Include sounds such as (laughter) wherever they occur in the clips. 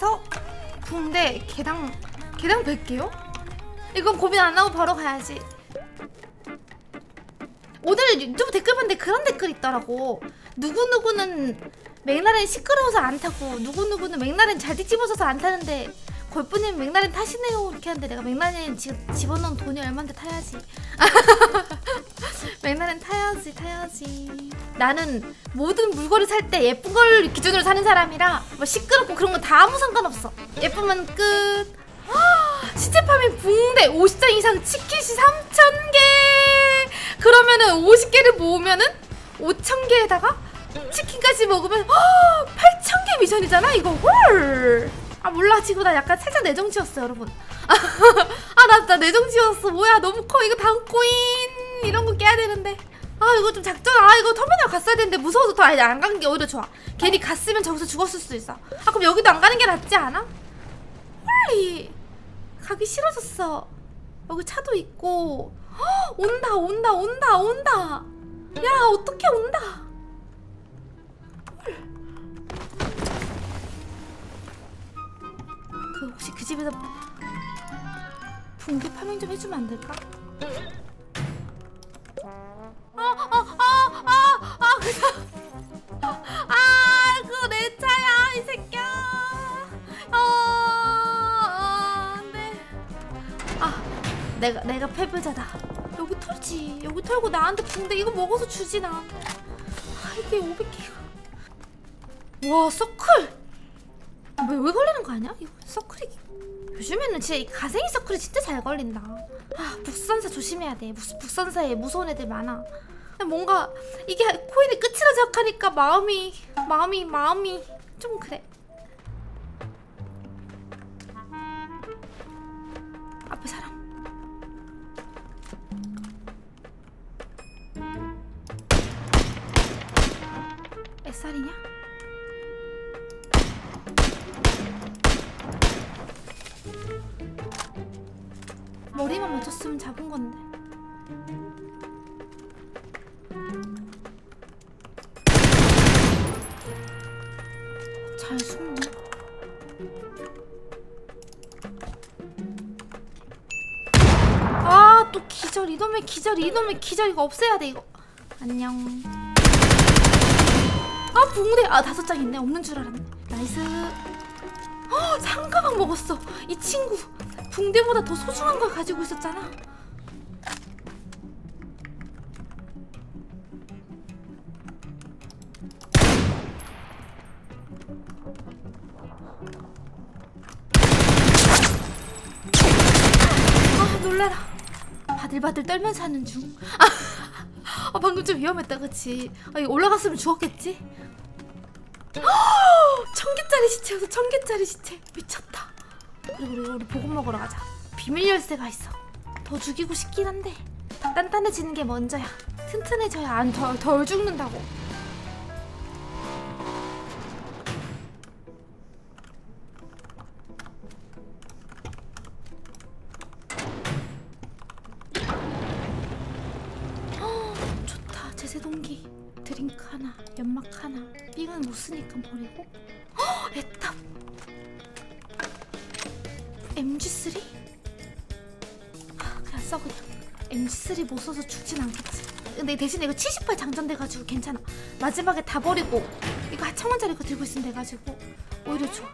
해서 붕대 개당 개당 100개요? 이건 고민 안 하고 바로 가야지. 오늘 유튜브 댓글 봤는데 그런 댓글 있더라고. 누구누구는 맥라렌 시끄러워서 안 타고 누구누구는 맥라렌 잘 뒤집어져서 안 타는데 골프님 맥라렌 타시네요 이렇게 하는데 내가 맥라렌 지금 집어넣은 돈이 얼만데 타야지 (laughs) 맥라렌 타야지 타야지. 나는 모든 물건을 살 때 예쁜 걸 기준으로 사는 사람이라 뭐 시끄럽고 그런 거다 아무 상관없어. 예쁘면 끝. 헉, 시체 파밍 붕대 50장 이상 치킨시 3,000개. 그러면은 50개를 모으면은 5,000개에다가 치킨까지 먹으면 8,000개 미션이잖아 이거. 헐. 아 몰라. 지금 나 약간 살짝 내정지었어 여러분. (laughs) 아나 나 내정지었어. 뭐야 너무 커. 이거 다음 코인. 이런 거 깨야 되는데. 아 이거 좀 작전 아 이거 터미널 갔어야 되는데 무서워서 더 아예 안 가는 게 오히려 좋아. 괜히 갔으면 저기서 죽었을 수도 있어. 아 그럼 여기도 안 가는 게 낫지 않아? 홀리 가기 싫어졌어. 여기 차도 있고. 헉, 온다 온다 온다 온다. 야 어떻게 온다? 그 혹시 그 집에서 붕대 farming 좀 해주면 안 될까? (laughs) 아 그거 내 차야 이 새끼야. 아 안돼 아 내가 내가 패배자다. 여기 털지. 여기 털고 나한테 붕대 이거 먹어서 주지 나아 이게 500개가. 와 서클. 왜, 왜 걸리는 거 아니야? 이거 서클이. 요즘에는 진짜 이 가생이 서클이 진짜 잘 걸린다. 아 북선사 조심해야 돼. 무, 북선사에 무서운 애들 많아 뭔가 이게 코인이 끝이라 생각하니까 마음이 마음이 마음이 좀 그래 앞에 사람 햇살이냐? 머리만 맞췄으면 잡은 건데. 기절. 이놈의 기절, 이놈의 기절. 이거 없애야 돼, 이거. 안녕. 아, 붕대. 아, 다섯 장 있네. 없는 줄 알았네. nice. 어, 3가방 먹었어. 이 친구. 붕대보다 더 소중한 걸 가지고 있었잖아. 아 놀라라. 바들바들 떨면서 하는 중. 아, 아 방금 좀 위험했다, 그치? 아, 올라갔으면 죽었겠지? 천 개짜리 시체여서 천 개짜리 시체 미쳤다. 그리고 우리, 우리 보고 먹으러 가자. 비밀 열쇠가 있어. 더 죽이고 싶긴 한데 단단해지는 게 먼저야. 튼튼해져야 안 덜 덜 죽는다고. 동기. 드링크 하나, 연막 하나. 핑은 못 쓰니까 버리고. 헉, 애탑. MG3? 하, 그냥 써 그냥 MG3 못 써서 죽진 않겠지 근데 대신에 이거 78 장전돼가지고 괜찮아 마지막에 다 버리고 이거 한 천원짜리 거 들고 있으면 돼가지고 오히려 좋아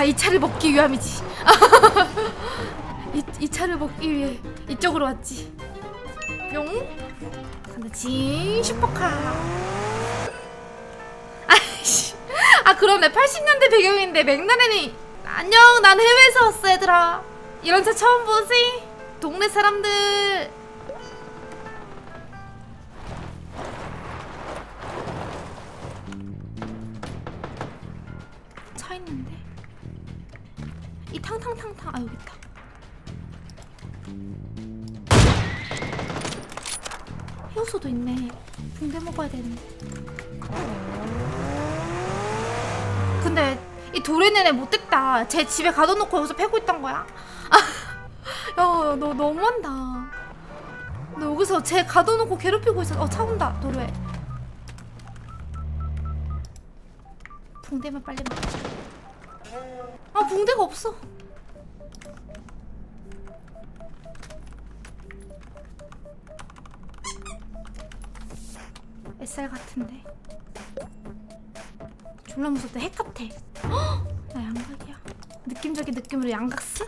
다 이 차를 먹기 위함이지. (laughs) 이, 이 차를 먹기 위해 이쪽으로 왔지. 뿅. 간다 진 슈퍼카. 아이씨. 아 그럼 내 80년대 배경인데 맥라렌이 안녕. 난 해외에서 왔어 얘들아. 이런 차 처음 보지? 동네 사람들 탕탕탕탕 아 여기 있다 해우소도 있네 붕대 먹어야 되는데 근데 이 도래는 애 못됐다. 제 집에 가둬놓고 여기서 패고 있던 거야. (laughs) 야, 너 너무한다. 너 여기서 쟤 가둬놓고 괴롭히고 있어. 어, 차 온다, 도래. 붕대만 빨리 먹자. 아, 붕대가 없어. 햇살 같은데. 졸라 무섭다. 핵 같아. 헉! 나 양각이야. 느낌적인 느낌으로 양각스?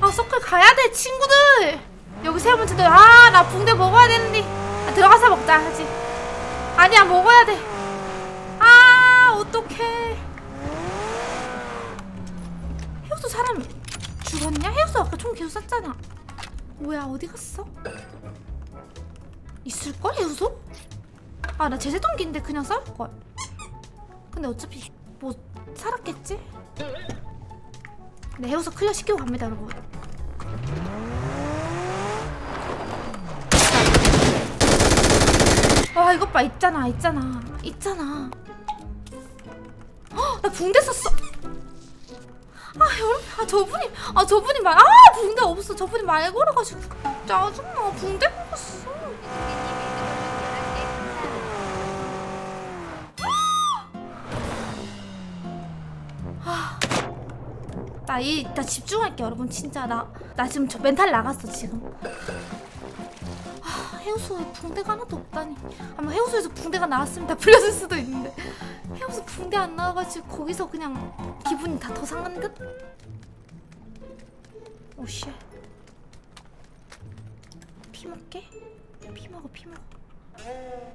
아 서클 가야 돼 친구들. 여기 세 번째도 아나 붕대 먹어야 되는데 아, 들어가서 먹자 하지. 아니야 먹어야 돼. 아 어떡해. 해우소 사람 죽었냐? 해우소 아까 총 계속 쐈잖아. 뭐야 어디 갔어? 있을걸 해우소? 아나 제세동기인데 그냥 싸울걸. 근데 어차피 뭐 살았겠지? 네 해우소 클리어 시키고 갑니다 여러분. 아 이것 봐 있잖아 있잖아 있잖아. 헉, 나 붕대 썼어. 아 여러분 아 저분이 아 저분이 말아 붕대 없어. 저분이 말 걸어가지고 짜증나 붕대 먹었어. 나이 나 집중할게 여러분. 진짜 나 나 지금 저 멘탈 나갔어 지금. 아 해우소에 붕대가 하나도 없다니. 아마 해우소에서 붕대가 나왔으면 다. (laughs) 풀렸을 수도 있는데. 해우소 붕대 안 나와가지고 거기서 그냥 기분이 다 더 상한 듯? 오씨. 피 먹게? 피 먹어 피 먹어.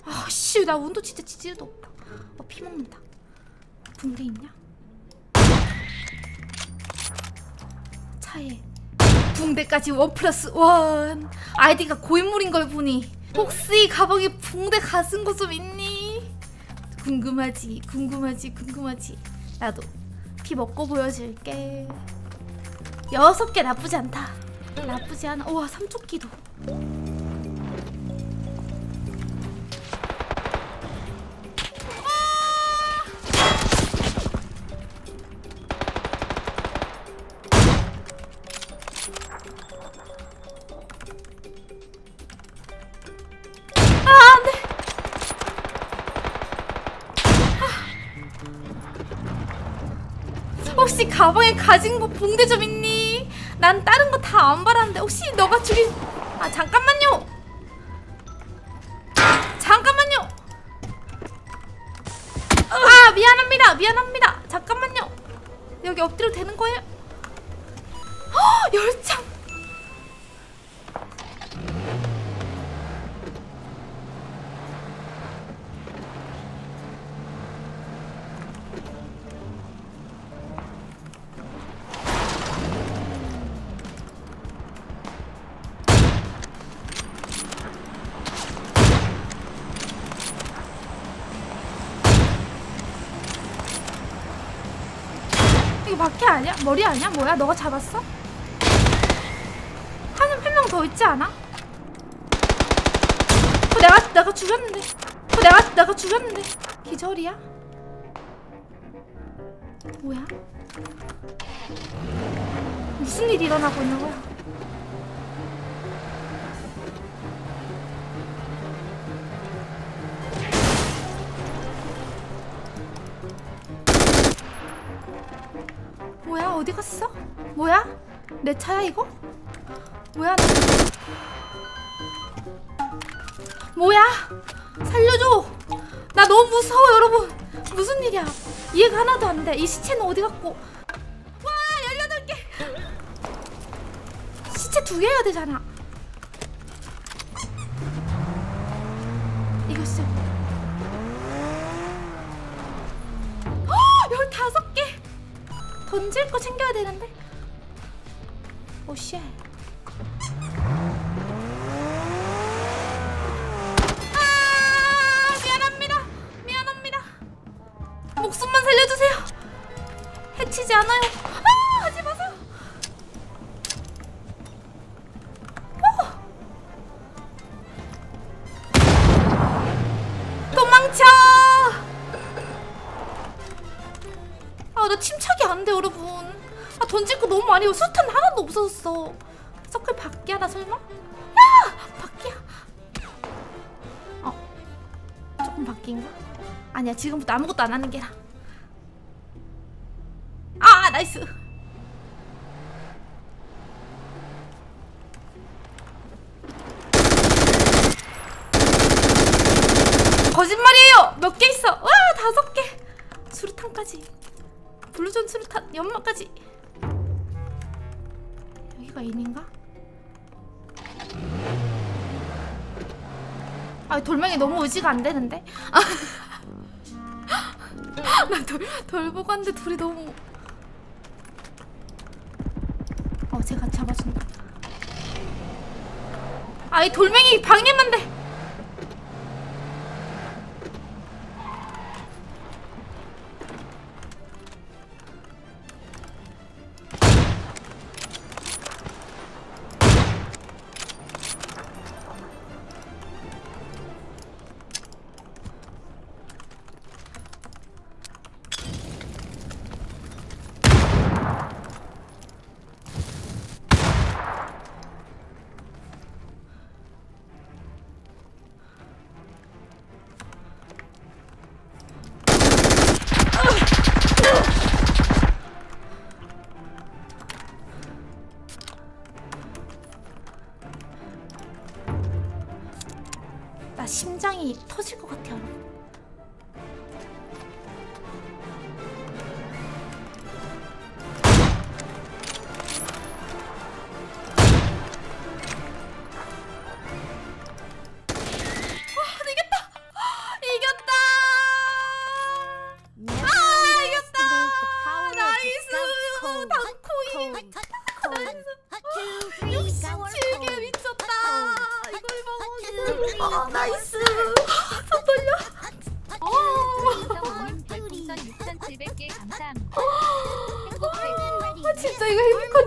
아씨 나 운도 진짜 지지도 없다. 어 피 먹는다. 붕대 있냐? 차에 붕대까지 원 플러스 원. 아이디가 고인물인 걸 보니 혹시 가방에 붕대 가슴 거좀 있니? 궁금하지 궁금하지 궁금하지. 나도 피 먹고 보여줄게. 여섯 개 나쁘지 않다. 나쁘지 않아. 우와 삼조끼도 혹시 가방에 가진 거 봉대 좀 있니? 난 다른 거 다 안 바랐는데 혹시 너가 죽인 아 잠깐만요. 잠깐만요. 아 미안합니다. 미안합니다. 잠깐만요. 여기 엎드려 되는 거예요? 헉 열창 이거 바퀴 아니야? 머리 아니야? 뭐야? 너가 잡았어? 한명 더 있지 않아? 어, 내가 내가 죽였는데. 어, 내가 내가 죽였는데. 기절이야? 뭐야? 무슨 일이 일어나고 있는 거야? 어디 갔어? 뭐야? 내 차야 이거? 뭐야? 나... 뭐야? 살려줘! 나 너무 무서워 여러분! 무슨 일이야? 이해가 하나도 안 돼. 이 시체는 어디 갔고? 와 18개! 시체 두 개 해야 되잖아. 이거 쎄. 헉! 15개! 던질 거 챙겨야 되는데. 오 쉣. 아 미안합니다. 미안합니다. 목숨만 살려주세요. 해치지 않아요. 없어졌어. 서클 밖이야 나 설마? 야! 밖이야? 어 조금 밖인가? 아니야 지금부터 아무것도 안 하는 게라. 아 nice! 거짓말이에요! 몇 개 있어? 와 다섯 개! 수류탄까지. 블루전 수류탄 연마까지 여기가 인인가? 아 돌멩이 너무 의지가 안 되는데? (laughs) 나 돌 돌 보고 왔는데 돌이 너무. 어 제가 잡아준다. 아이 돌멩이 방해만 돼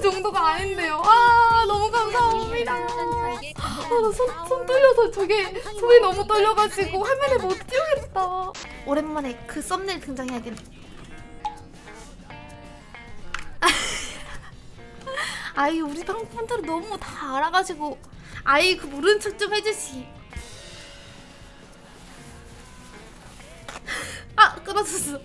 정도가 아닌데요. 아, 너무 감사합니다. 아, 나 손, 손 떨려서 저게 손이 너무 떨려가지고 화면에 못 띄우겠다. 오랜만에 그 썸네일 등장해야겠네. (laughs) 아이 우리 방 분들은 너무 다 알아가지고 아이 그 모르는 척 좀 해주시. 아 끊어졌어.